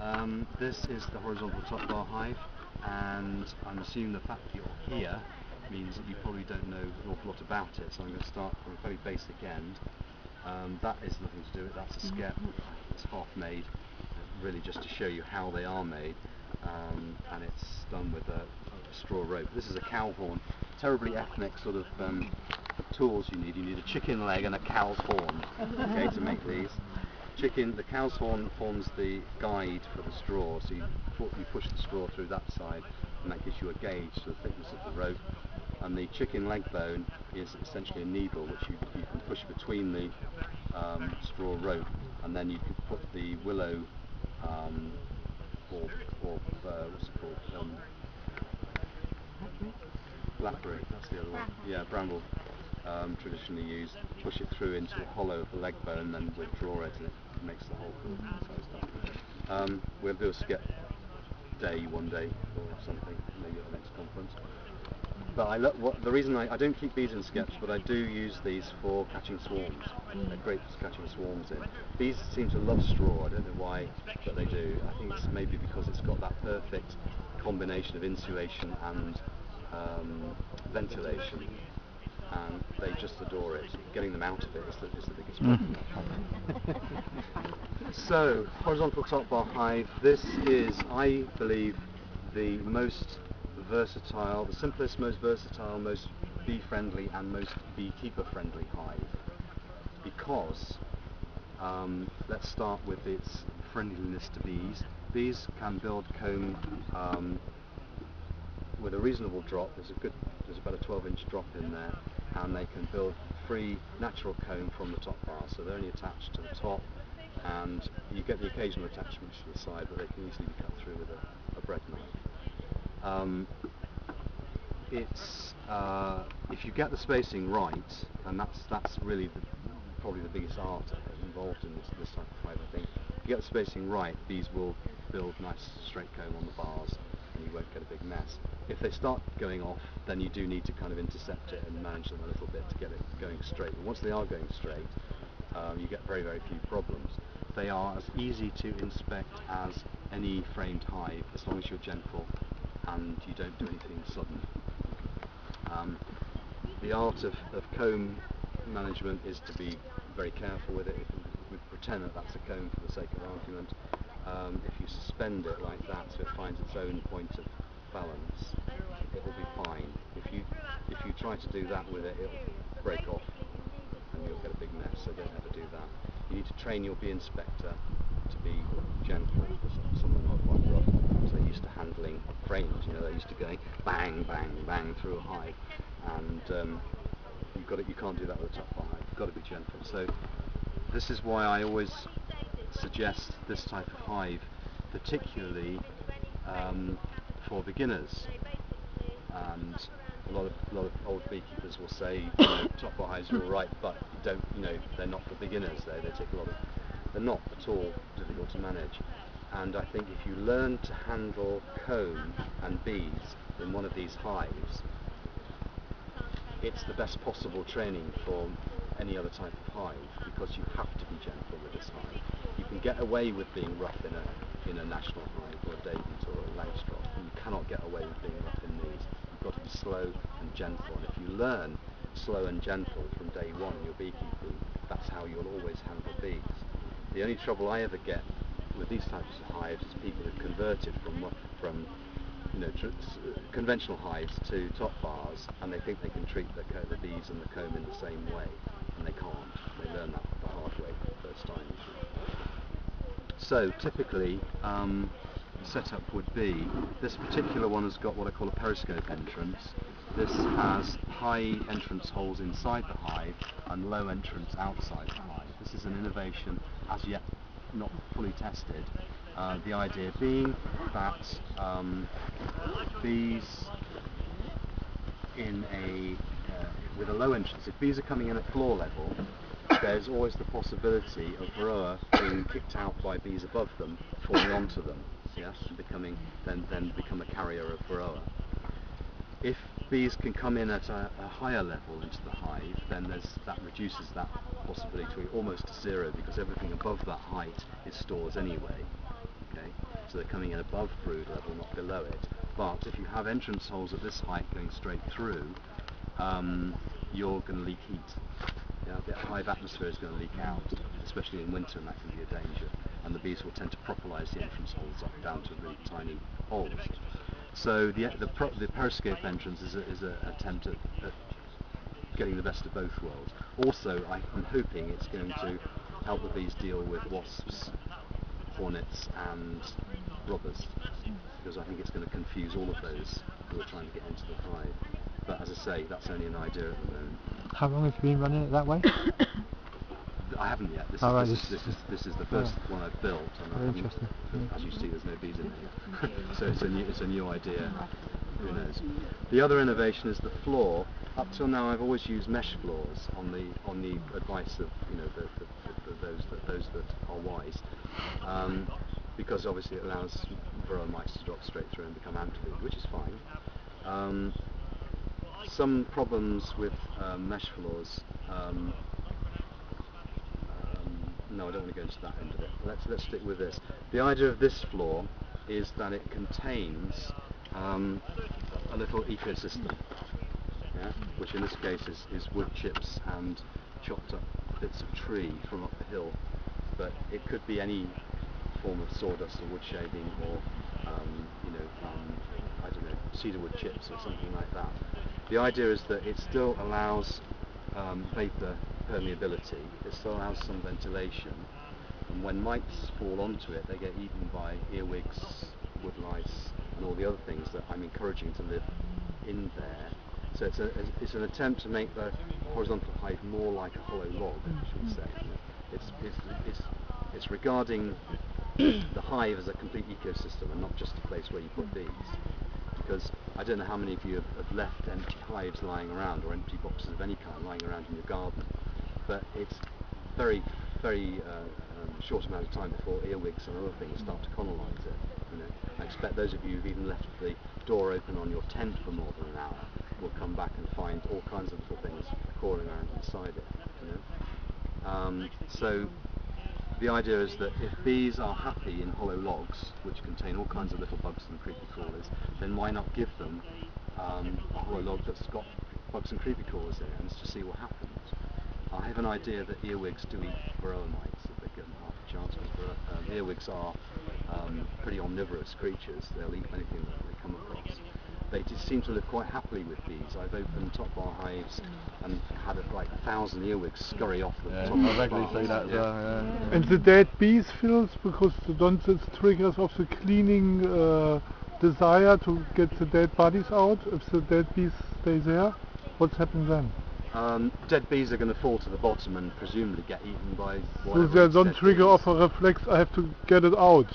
Um, this is the horizontal top bar hive, and I'm assuming the fact that you're here means that you probably don't know an awful lot about it, so I'm going to start from a very basic end. Um, that is nothing to do with it, that's a skep, it's half made, really just to show you how they are made, um, and it's done with a, a, straw rope. This is a cow horn, terribly ethnic sort of um, tools you need. You need a chicken leg and a cow's horn okay, to make these chicken, the cow's horn forms the guide for the straw, so you, you push the straw through that side and that gives you a gauge to the thickness of the rope. And the chicken leg bone is essentially a needle which you, you can push between the um, straw rope and then you can put the willow um, or, or uh, what's it called? Um, blackberry, that's the other one. Yeah, bramble um, traditionally used, push it through into the hollow of the leg bone and then withdraw it makes the whole cool Um, we'll do a skep day one day or something, maybe at the next conference. But I look, what, the reason I, I don't keep bees in skeps, but I do use these for catching swarms. They're great for catching swarms in. Bees seem to love straw, I don't know why, but they do. I think it's maybe because it's got that perfect combination of insulation and um, ventilation and they just adore it. Getting them out of it is the, is the biggest problem. so, horizontal top bar hive, this is, I believe, the most versatile, the simplest, most versatile, most bee friendly and most beekeeper friendly hive because um, let's start with its friendliness to bees. Bees can build comb um, with a reasonable drop. There's a good, there's about a 12 inch drop in there and they can build free natural comb from the top bar so they're only attached to the top and you get the occasional attachments to the side but they can easily be cut through with a, a bread knife. Um, it's uh, if you get the spacing right and that's that's really the, probably the biggest art involved in this, this type of hive I think. If you get the spacing right these will build nice straight comb on the bars and you won't get a big mess. If they start going off, then you do need to kind of intercept it and manage them a little bit to get it going straight. Once they are going straight, um, you get very, very few problems. They are as easy to inspect as any framed hive, as long as you're gentle and you don't do anything sudden. Um, the art of, of comb management is to be very careful with it. We pretend that that's a comb for the sake of argument, um, if you suspend it like that so it finds its own point of balance, will be fine. If you if you try to do that with it, it will break off and you'll get a big mess, so don't ever do that. You need to train your bee inspector to be gentle, some of them are quite rough, because they're used to handling frames, you know, they're used to going bang, bang, bang through a hive, and um, you've got it, you can't do that with a top hive, you've got to be gentle. So this is why I always suggest this type of hive, particularly um, for beginners. And a lot of a lot of old beekeepers will say, you know, top hives are all right, but don't, you know, they're not for beginners. They they take a lot of, they're not at all difficult to manage. And I think if you learn to handle comb and bees in one of these hives, it's the best possible training for any other type of hive because you have to be gentle with this hive. You can get away with being rough in a in a national hive or a Davies or a Langstroth, and you cannot get away with being rough in these. Got to be slow and gentle, and if you learn slow and gentle from day one your beekeeping, that's how you'll always handle bees. The only trouble I ever get with these types of hives is people who've converted from from you know, conventional hives to top bars, and they think they can treat the, the bees and the comb in the same way, and they can't. They learn that the hard way for the first time. So typically, um, setup would be this particular one has got what I call a periscope entrance. This has high entrance holes inside the hive and low entrance outside the hive. This is an innovation as yet not fully tested. Uh, the idea being that um, bees in a uh, with a low entrance, if bees are coming in at floor level, there's always the possibility of varroa being kicked out by bees above them, falling onto them, yes, becoming then then become a carrier of varroa. If bees can come in at a, a higher level into the hive, then that reduces that possibility to almost to zero because everything above that height is stores anyway. Okay, so they're coming in above brood level, not below it. But if you have entrance holes at this height going straight through, um, you're going to leak heat. The hive atmosphere is going to leak out, especially in winter, and that can be a danger. And the bees will tend to propolize the entrance holes up down to really tiny holes. So the the, pro, the periscope entrance is, a, is an attempt at, at getting the best of both worlds. Also, I'm hoping it's going to help the bees deal with wasps, hornets, and robbers, because I think it's going to confuse all of those who are trying to get into the hive. But as I say, that's only an idea at the moment. How long have you been running it that way? I haven't yet. This, Oh, is, right, this, this- is, this is the first one I've built, and I Very haven't- interesting. as you see, there's no bees in it. so it's a new it's a new idea. Who knows? The other innovation is the floor. Up till now, I've always used mesh floors on the on the advice of you know the, the, the, the, those that those that are wise, um, because obviously it allows varroa mites to drop straight through and become ant food, which is fine. Um, some problems with um, mesh floors. No, I don't want to go into that end of it. Let's let's stick with this. The idea of this floor is that it contains um, a little ecosystem, yeah? which in this case is, is wood chips and chopped up bits of tree from up the hill. But it could be any form of sawdust or wood shaving or um, you know um, I don't know cedarwood chips or something like that. The idea is that it still allows um, vapor permeability. It still allows some ventilation. And when mites fall onto it, they get eaten by earwigs, wood lice, and all the other things that I'm encouraging to live in there. So it's, a, it's an attempt to make the horizontal hive more like a hollow log, should say. It's, it's, it's, it's regarding the hive as a complete ecosystem and not just a place where you put bees. Because I don't know how many of you have, have left empty hives lying around or empty boxes of any kind lying around in your garden, but it's very, very uh, um, short amount of time before earwigs and other things start to colonise it. You know, I expect those of you who've even left the door open on your tent for more than an hour will come back and find all kinds of little things crawling around inside it. You know? um, so the idea is that if bees are happy in hollow logs, which contain all kinds of little bugs and creepy crawlers, then why not give them um, a hollow log that's got bugs and creepy crawlers in it and to see what happens. I have an idea that earwigs do eat varroa mites if they give them half a chance, because um, earwigs are um, pretty omnivorous creatures. They'll eat anything that they come across. They just seem to live quite happily with bees. I've opened top bar hives and had like a thousand earwigs scurry off the Yeah, top of I the regularly that as Yeah. well. Yeah. And the dead bees fills because the don't this triggers of the cleaning uh, desire to get the dead bodies out. If the dead bees stay there, what's happened then? Um, dead bees are going to fall to the bottom and presumably get eaten by So whatever they don't trigger bees. off a reflex. I have to get it out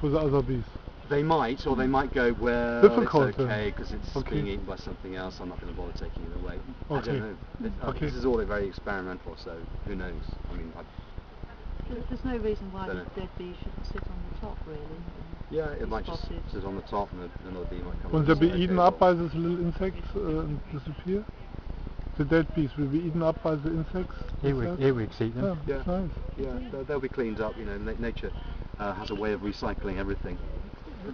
for the other bees. They might, or they might go, well, Difficult, it's okay because it's Okay. being eaten by something else. I'm not going to bother taking it away. I don't know. It- uh, Okay. This is all very experimental, so who knows? I mean, I, There's no reason why Dunno. the dead bee shouldn't sit on the top, really. yeah, it be might just sit on the top, and a- another bee might come. Will and they say, be eaten up by these little insects uh, and disappear? The dead bees will be eaten up by the insects. Earwig, themselves? earwigs eat them. Yeah, Yeah. nice. Yeah, they'll, they'll be cleaned up. You know, na- nature uh, has a way of recycling everything.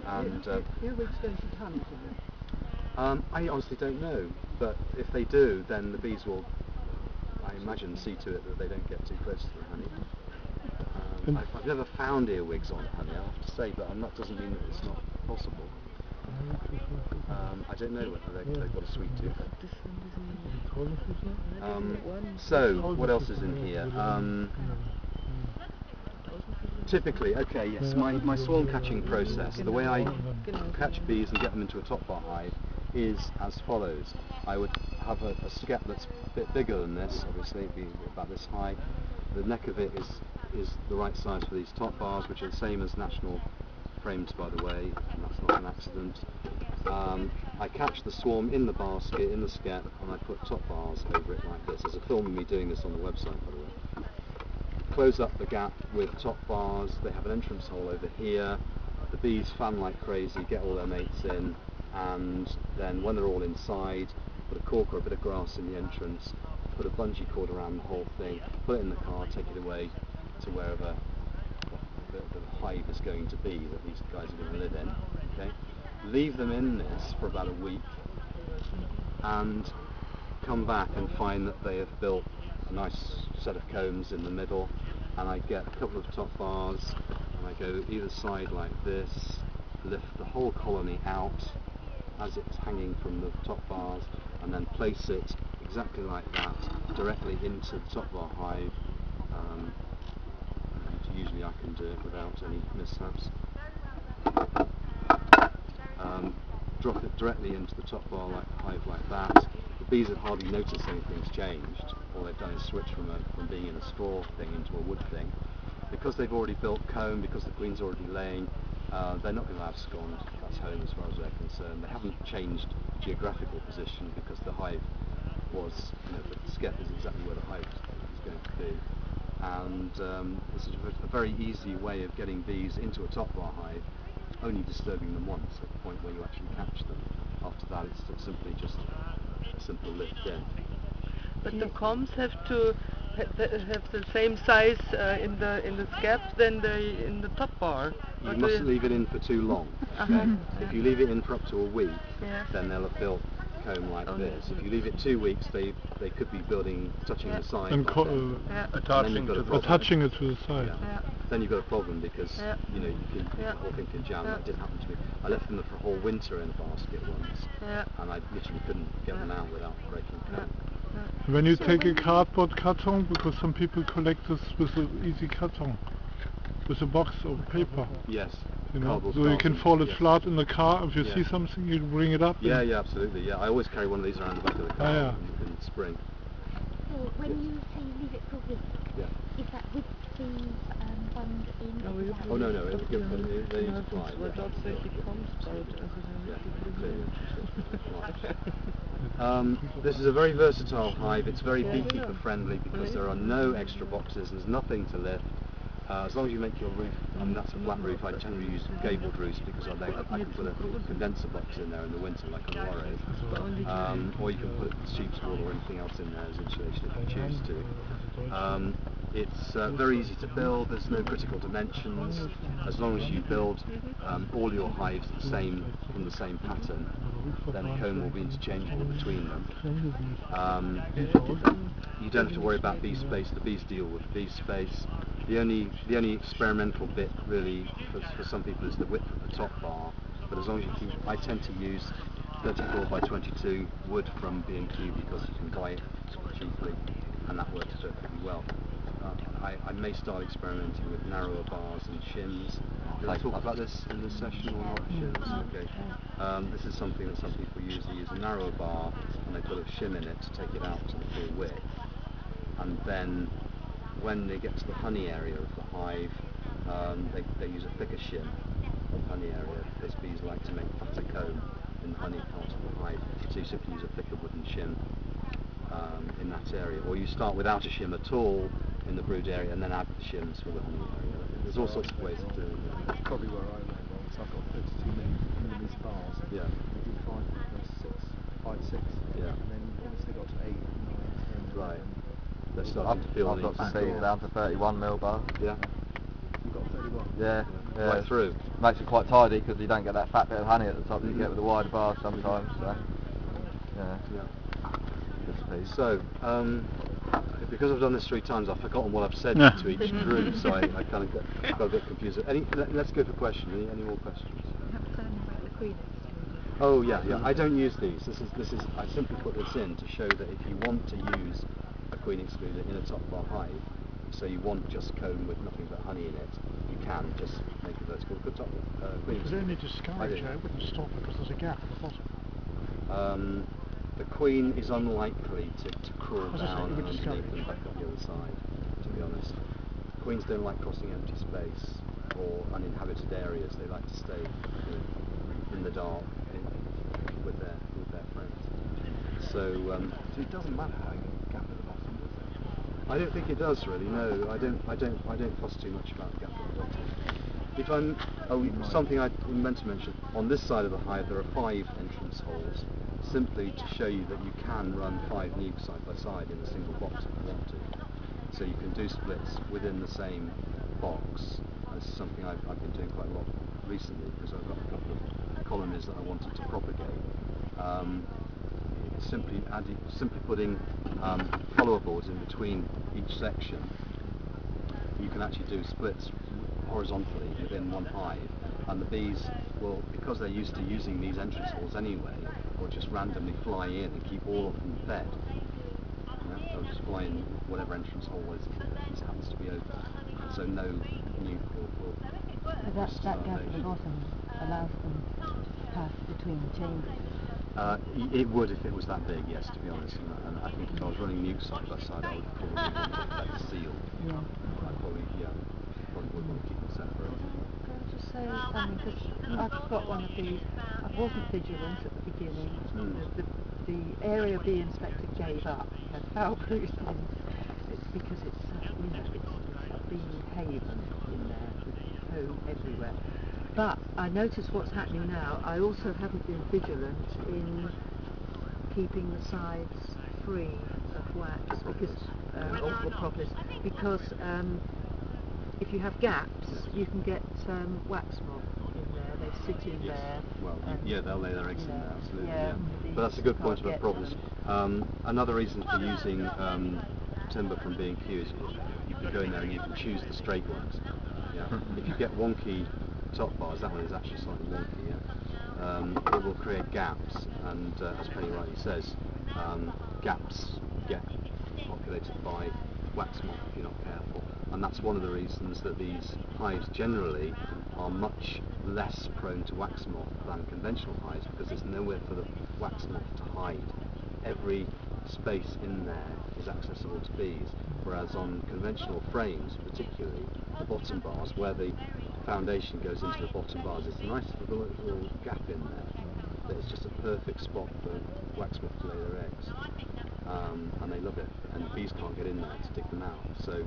And uh, Earwigs don't eat honey, do they? Um, I honestly don't know, but if they do, then the bees will, I imagine, see to it that they don't get too close to the honey. Um, I've, I've never found earwigs on honey, I have to say, but um, that doesn't mean that it's not possible. Um, I don't know whether they, they've got a sweet tooth. Um, so, what else is in here? Um, typically, okay, yes, my, my swarm catching process, the way I catch bees and get them into a top bar hive is as follows. I would have a, a skep that's a bit bigger than this, obviously, be about this high. The neck of it is, is the right size for these top bars, which are the same as national frames, by the way, and that's not an accident. Um, I catch the swarm in the basket, in the skep, and I put top bars over it like this. There's a film of me doing this on the website, by the way close up the gap with top bars. They have an entrance hole over here. The bees fan like crazy, get all their mates in, and then when they're all inside, put a cork or a bit of grass in the entrance, put a bungee cord around the whole thing, put it in the car, take it away to wherever the, the hive is going to be that these guys are going to live in. Okay, leave them in this for about a week, and come back and find that they have built a nice set of combs in the middle, and I get a couple of top bars, and I go either side like this, lift the whole colony out as it's hanging from the top bars, and then place it exactly like that directly into the top bar hive. Um, usually I can do it without any mishaps. Um, drop it directly into the top bar like hive like that. The bees have hardly noticed anything's changed. All they've done is switch from a, from being in a straw thing into a wood thing. Because they've already built comb, because the queen's already laying, uh, they're not going to abscond. That's home as far as they're concerned. They haven't changed geographical position because the hive was, you know, the skep is exactly where the hive is going to be. And um, this is a very easy way of getting bees into a top bar hive, only disturbing them once where you actually catch them. After that, it's simply just a simple lift in. But the combs have to have the same size uh, in the in the skep than the in the top bar. You mustn't leave it in for too long. Uh-huh. okay? If you leave it in for up to a week, Yeah. then they'll have built comb like Oh, this. yeah. If you leave it two weeks, they they could be building, touching Yeah. the side. And like co- uh, Yeah. Attaching Attaching to the- attaching it to the side. Yeah. Yeah. Then you've got a problem because Yeah. you know you can Yeah. all think in jam. Yeah. That did happen to me. I left them for a whole winter in a basket once, Yeah. and I literally couldn't get them out without breaking Yeah. comb. When you So take a when you- cardboard carton, because some people collect this with an easy carton, with a box of paper, Yes. you know, cardboard so you can fold it yes. flat in the car. If you Yeah. see something, you bring it up. Yeah, yeah, absolutely. Yeah, I always carry one of these around the back of the car Ah, yeah. in, in spring. So when you say you leave it for a week, Yeah. is that with the um, bund in? No, we Oh, no, no, it would give them, they, they need to fly. Wat dat zegt, die komst bouwt. Yeah, clearly. Um, this is a very versatile hive. It's very beekeeper friendly because there are no extra boxes. There's nothing to lift. Uh, as long as you make your roof, I mean that's a flat roof. I generally use gabled roofs because I, know I can put a condenser box in there in the winter like a Warré. Um, or you can put sheep's wool or anything else in there as insulation if you choose to. Um, it's uh, very easy to build. There's no critical dimensions. As long as you build um, all your hives the same from the same pattern, then the comb will be interchangeable between them. Um, you don't have to worry about bee space. The bees deal with bee space. The only the only experimental bit really for, for some people is the width of the top bar. But as long as you keep, I tend to use 34 by 22 wood from B&Q because you can buy it cheaply, and that works perfectly well. Uh, I, I may start experimenting with narrower bars and shims. Did I talk about this in this session or not? Shims, okay. Um, this is something that some people use. They use a narrower bar and they put a shim in it to take it out to the full width. And then when they get to the honey area of the hive, um, they, they use a thicker shim of honey area because bees like to make fatter comb in the honey part of the hive. So you simply use a thicker wooden shim um, in that area. Or you start without a shim at all in the brood area and then add the shims for the honey area. There's all sorts of ways of doing it. Probably where I went wrong. So I've got 32 millimeter bars. Yeah. We did five, no, six, five, six. Yeah. And then once they got to eight, nine, ten, Right. 11, They're starting to feel I've got some impact. down to 31 mil bar. Yeah. You've got 31. Yeah, yeah. Right through. Makes it quite tidy because you don't get that fat bit of honey at the top that you get with the wider bars sometimes. So, yeah, Yeah. good piece. So, um, because I've done this three times, I've forgotten what I've said Yeah. to each group, so I, I kind of got, got a bit confused. Any, let, us go for questions. Any, any more questions? Perhaps about the queen exclusion. Oh yeah, yeah. I don't use these. This is this is. I simply put this in to show that if you want to use a queen excluder in a top bar hive, so you want just comb with nothing but honey in it, you can just make a vertical top uh, queen Is there any discourage do. It wouldn't stop because there's a gap at the bottom. Um, the queen is unlikely to, to crawl As I say, down and underneath and back up the other side, to be honest. Queens don't like crossing empty space or uninhabited areas. They like to stay you in the dark in, with their with their friends. So um, So it doesn't matter how you gap at the bottom, does it? I don't think it does really. No, I don't. I don't. I don't fuss too much about the gap at the bottom. If I'm, oh, something I meant to mention. On this side of the hive, there are five entrance holes, simply to show you that you can run five nukes side by side in a single box if you want to. So you can do splits within the same box, this is something I've, I've been doing quite a lot recently because I've got a couple of colonies that I wanted to propagate. Um, simply adding, simply putting um, follower boards in between each section. You can actually do splits horizontally within one hive, and the bees will, because they're used to using these entrance halls anyway, just randomly fly in and keep all of them fed. Yeah, they'll just fly in whatever entrance hole is, is happens to be open, and so no new But that, that gap at the bottom allows them to pass between chambers. Uh, it would if it was that big, yes, to be honest. And, and I think if I was running nukes side by side, I would probably want better sealed. Yeah. I probably, yeah, probably would want to keep them separate. Can I just say something? Because I've got one of these. I wasn't vigilant the beginning. The, the, the area inspector gave up. He foul. It's because it's, you know, it's, a bee haven in there with home everywhere. But I notice what's happening now. I also haven't been vigilant in keeping the sides free of wax because, um, or, or propolis, because um, if you have gaps, you can get um, wax in there. They sit in Yes. there. Well, y- yeah, they'll lay their eggs you in there, absolutely. yeah, Yeah. But that's a good point about problems. Um, another reason for using um, timber from B&Q is you, you can go in there and you can choose the straight ones. Yeah. if you get wonky top bars, that one is actually slightly wonky. Yeah. Um, it will create gaps, and uh, as Penny rightly says, um, gaps get populated by wax moth if you're not careful. And that's one of the reasons that these hives generally are much less prone to wax moth than conventional hives because there's nowhere for the wax moth to hide. Every space in there is accessible to bees, whereas on conventional frames, particularly the bottom bars, where the foundation goes into the bottom bars, it's a nice little, little gap in there. It's just a perfect spot for wax moth to lay their eggs um, and they love it, and the bees can't get in there to dig them out. So,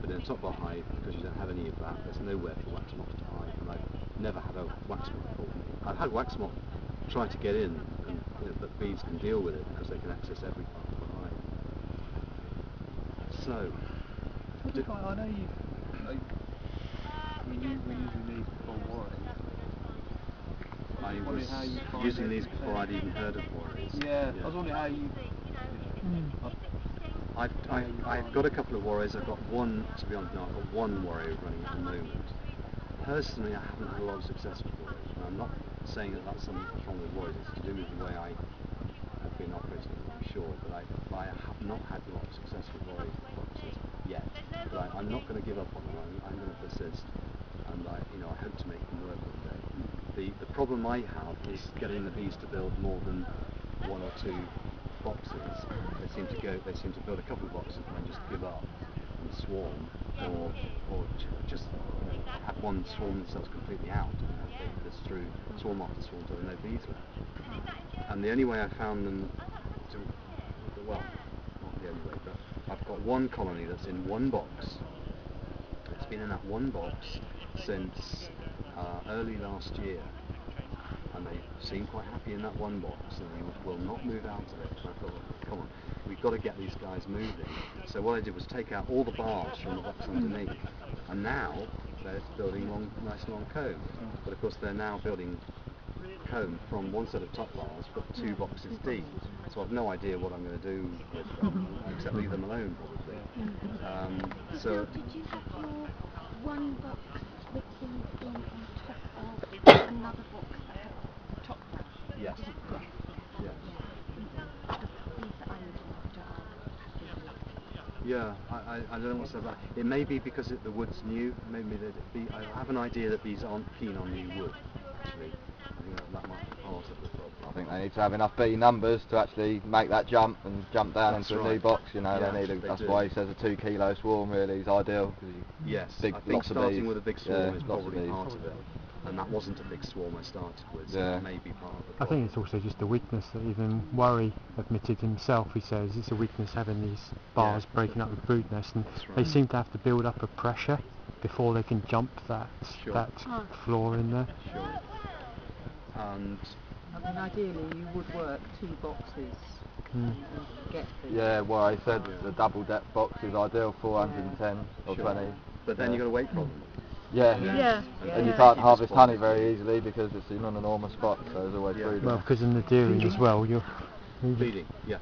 but in a top bar hive, because you don't have any of that, there's nowhere for wax moth to hide, never had a wax moth problem. I've had wax moth try to get in, and, you know, but bees can deal with it because they can access every part of the hive. So, I I, I know you. Like, we, u- we usually need full warrants. I was how you using these before I'd even heard of Warrés. Yeah, I was wondering how you. Mm. I've, I've, I've got a couple of Warrés. I've got one, to be honest, no, I've got one Warré running at the moment. Personally, I haven't had a lot of success with Warrés. And I'm not saying that that's something that's wrong with Warrés. It's to do with the way I have been operating, I'm sure. But I, I have not had a lot of success with boxes yet. But I, I'm not going to give up on them. I'm, I'm going to persist. And I, you know, I hope to make them work one day. The, the problem I have is getting the bees to build more than one or two boxes. They seem to go, they seem to build a couple of boxes and then just give up swarm, or or just you know, have one swarm themselves completely out. You know, they just through swarm after swarm till there are no bees left. And the only way I found them to, well, not the only way, but I've got one colony that's in one box. It's been in that one box since uh, early last year and they seem quite happy in that one box and they will not move out of it. And I thought, come on, we've got to get these guys moving. So what I did was take out all the bars from the box underneath and now they're building long, nice long comb. But of course they're now building comb from one set of top bars but two boxes deep. So I've no idea what I'm going to do with them except leave them alone probably. Um, so did you have your one box in on top of another box that had top bar? yes, Yes. yes. The bees that I look after are happy enough. Yeah, I, I, don't know what's about. It may be because it, the wood's new. Maybe that bee, I have an idea that bees aren't keen on new wood. Actually, I think that, that might be part of the problem. I think they need to have enough bee numbers to actually make that jump and jump down That's into a new box. You know, Yeah, they need. A, they that's do. why he says a two kilo swarm really is ideal. Yes, big, I think starting with a big Yeah, swarm is lots of probably part of it. And that wasn't a big swarm I started with, so Yeah. that may be part of the I think it's also just a weakness that even Warré admitted himself. He says it's a weakness having these bars breaking up the brood nest, and That's they seem to have to build up a pressure before they can jump that Sure. that floor in there. Sure. And I mean, ideally, you would work two boxes Mm. and, and get the Yeah, well, I said the double depth box is ideal, 410 or Sure. 20. but then Yeah. you've got to wait for problem. Yeah. Yeah. And you can't harvest honey very easily because it's in an enormous spot, so there's always Yeah. brood. in Well, there. because in the dairying as well, you're moving. Feeding, yeah.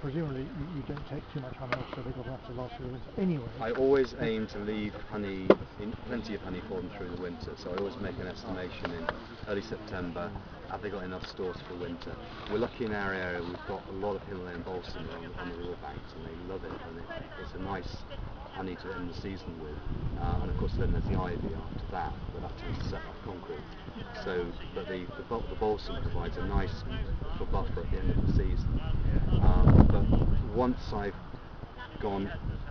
Presumably you, you don't take too much honey off, so they've got enough to last through the winter anyway. I always aim to leave honey, in plenty of honey for them through the winter. So I always make an estimation in early September. Have they got enough stores for winter? We're lucky in our area. We've got a lot of Himalayan balsam on, on the river banks, and they love it. And it, it's a nice honey to end the season with. Uh, and of course, then there's the ivy after that, but to set like concrete. So, but the the, the balsam provides a nice little buffer at the end of the season. Um, but once I've gone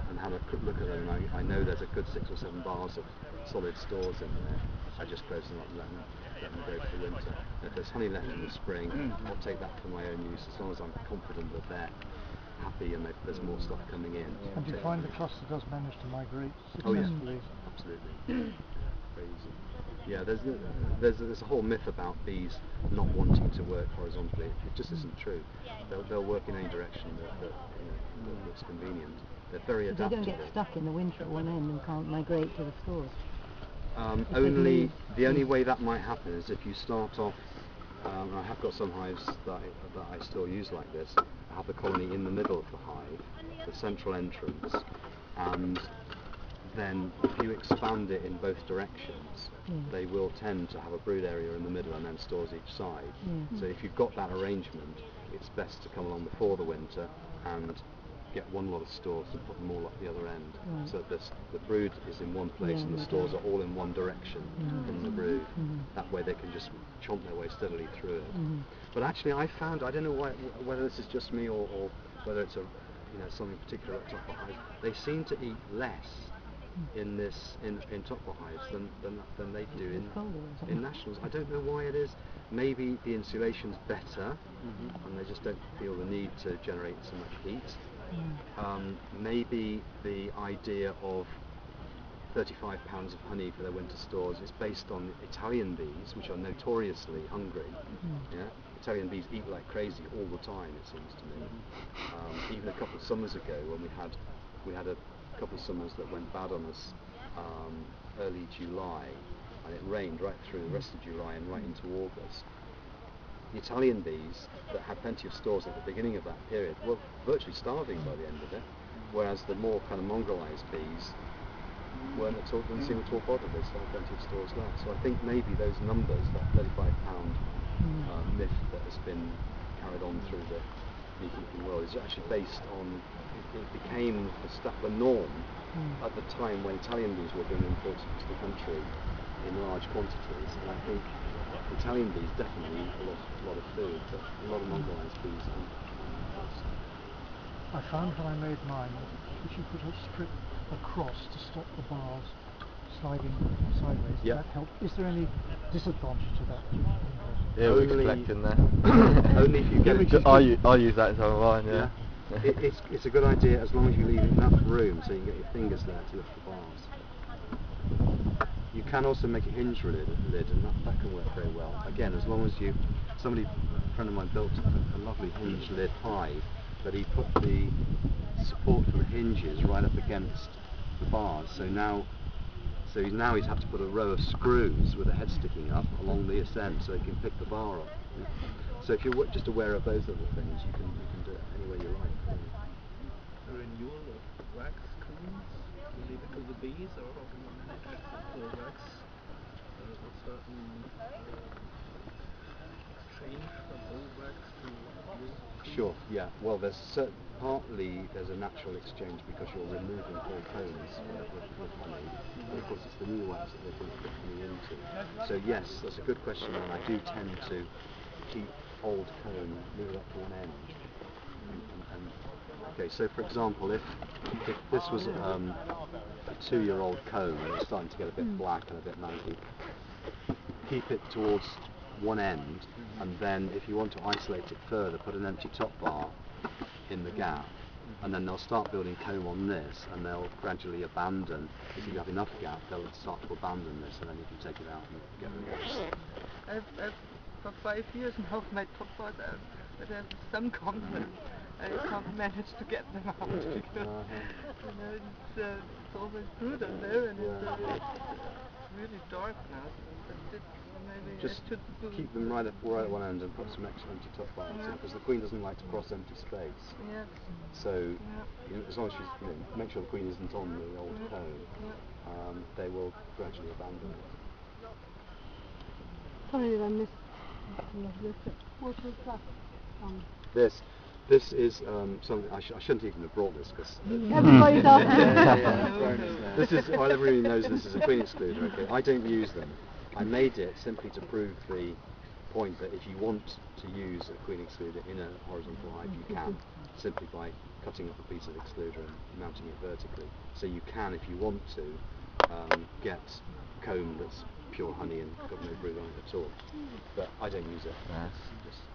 and had a quick look at them, and I, I know there's a good six or seven bars of solid stores in there. I just close them up and let them, let them go for the winter. If there's honey left in the spring, I'll take that for my own use as long as I'm confident that they're happy and that there's more stuff coming in. And do you find the cluster does manage to migrate Oh yeah, absolutely. Very. Yeah, there's a, there's a, there's a whole myth about bees not wanting to work horizontally. It just isn't true. They'll, they'll work in any direction that, that, you know, that looks convenient. They're very adaptable. They don't get stuck in the winter at one end and can't migrate to the stores. Um, only the only way that might happen is if you start off. Um, I have got some hives that I, that I still use like this. Have the colony in the middle of the hive, the central entrance, and then if you expand it in both directions, Mm. they will tend to have a brood area in the middle and then stores each side. Yeah. So if you've got that arrangement, it's best to come along before the winter and get one lot of stores and put them all at the other end, Right. so that this, the brood is in one place Yeah, and the stores are all in one direction Mhm. from the brood. Mhm. That way they can just chomp their way steadily through it. But actually, I found I don't know why, whether this is just me or, or whether it's a you know something particular at top bar hive. They seem to eat less in this in, in top bar hives than, than than they do in It's colder or something. in nationals. I don't know why it is. Maybe the insulation's better, and they just don't feel the need to generate so much heat. Mm. Um, maybe the idea of 35 pounds of honey for their winter stores is based on Italian bees, which are notoriously hungry. Mm. Yeah, Italian bees eat like crazy all the time. It seems to me. Um, even a couple of summers ago, when we had we had a couple of summers that went bad on us um, early July, and it rained right through the rest of July and right into August. The Italian bees that had plenty of stores at the beginning of that period were virtually starving by the end of it, whereas the more kind of mongrelized bees weren't at all, didn't seem at all bothered. They still had plenty of stores left. So I think maybe those numbers, that 35 pound. Uh, myth that has been carried on through the beekeeping world is actually based on it, it became the, the norm Mm. at the time when Italian bees were being imported into the country in large quantities. And I think Italian bees definitely eat a lot, a lot of food, but a lot of mongrelized bees less. I found when I made mine that you put a strip across to stop the bars sliding sideways, Yeah. that helped. Is there any disadvantage to that? Yeah, we Only- collect in there. Only if you get it Ju- I, u- I use that in some of mine, yeah. it, it's, it's a good idea as long as you leave enough room so you can get your fingers there to lift the bars. You can also make a hinge lid, lid and that, that can work very well. Again, as long as you, somebody, a friend of mine built a, a lovely hinge lid hive, but he put the support for the hinges right up against the bars. So now, so he's, now he's had to put a row of screws with a head sticking up along the ascent so he can pick the bar up. So if you're just aware of those little things, you can you can do it any way you like. really. renewal of wax cones? You leave it to the bees or how do you manage it? The wax, there is a certain uh, exchange from old wax to new? Sure. Yeah. Well, there's cer- partly there's a natural exchange because you're removing whole cones with, with, with honey, and of course it's the new ones that they're going to put honey into. So yes, that's a good question, and I do tend to keep old cone, move it up to one end. And, okay, so for example, if if this was um, a two-year-old cone and it's starting to get a bit black and a bit manky, keep it towards one end, and then if you want to isolate it further, put an empty top bar in the gap, and then they'll start building comb on this, and they'll gradually abandon. If you have enough gap, they'll start to abandon this, and then you can take it out and get rid of it. I've, I've for five years now made top bars uh, that have some confidence I can't manage to get them out because Uh-huh. you know it's, uh, it's always prudent there and it's, uh, it's really dark now. So but it, maybe Just I should do keep them right at, right at one end and put some extra empty top bars in because the queen doesn't like to cross empty space. Yes. So Yeah. you know, as long as she's, you know, make sure the queen isn't on the old Yeah. cone, Yeah. um, they will gradually abandon it. Sorry, I missed. What was that? Um, This, this is um, something I, sh- I shouldn't even have brought this because. Everybody's yeah, asking. yeah, yeah. This is well, everybody knows this is a queen excluder. Okay, I don't use them. I made it simply to prove the point that if you want to use a queen excluder in a horizontal hive, you can simply by cutting up a piece of excluder and mounting it vertically. So you can, if you want to, um, get comb that's pure honey and got no brood on it at all. But I don't use it. Yeah.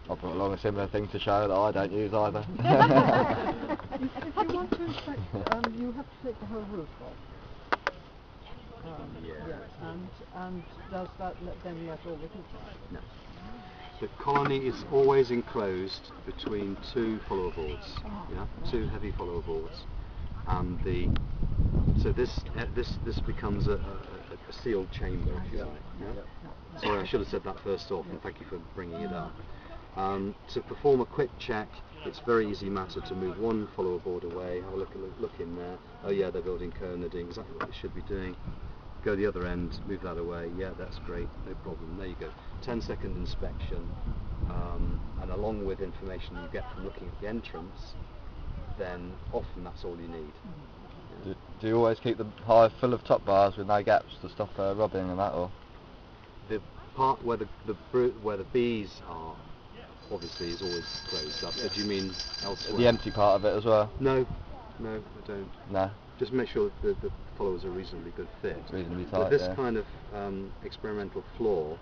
Just I brought along a similar thing to show that I don't use either. if, if you want to inspect, um, you have to take the whole roof off. Um, Yeah. And and does that let them let all the heat out? No. The colony is always enclosed between two follower boards, yeah, two heavy follower boards, and the so this uh, this this becomes a, a, a- a sealed chamber, if you like. Yeah? Sorry, I should have said that first off, and thank you for bringing it up. Um, to perform a quick check, it's a very easy matter to move one follower board away, have a look, look, look in there. Oh yeah, they're building cone, they're doing exactly what they should be doing. Go the other end, move that away. Yeah, that's great, no problem. There you go. 10 second inspection, um, and along with information you get from looking at the entrance, then often that's all you need. do, do you always keep the hive full of top bars with no gaps to stop uh, rubbing and that, or? The part where the the where the bees are, obviously, is always closed up. But do you mean elsewhere? The empty part of it as well? No, no, I don't. No. Just make sure that the, the followers are reasonably good fit. Reasonably With tight, this yeah. kind of um, experimental floor,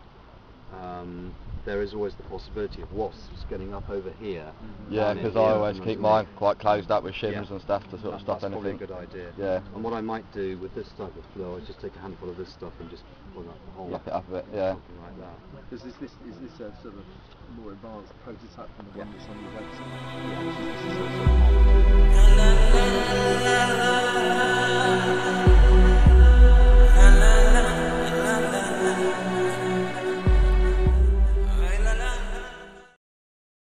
um, there is always the possibility of wasps getting up over here. Yeah, because I always keep underneath. mine quite closed up with shims Yeah. and stuff to sort of stop that's probably anything. a good idea. Yeah. And what I might do with this type of floor is just take a handful of this stuff and just pull up the hole. Lock it up a bit, yeah. Something like that. Is this, this, is this a sort of more advanced prototype from the one that's on your website? Yeah.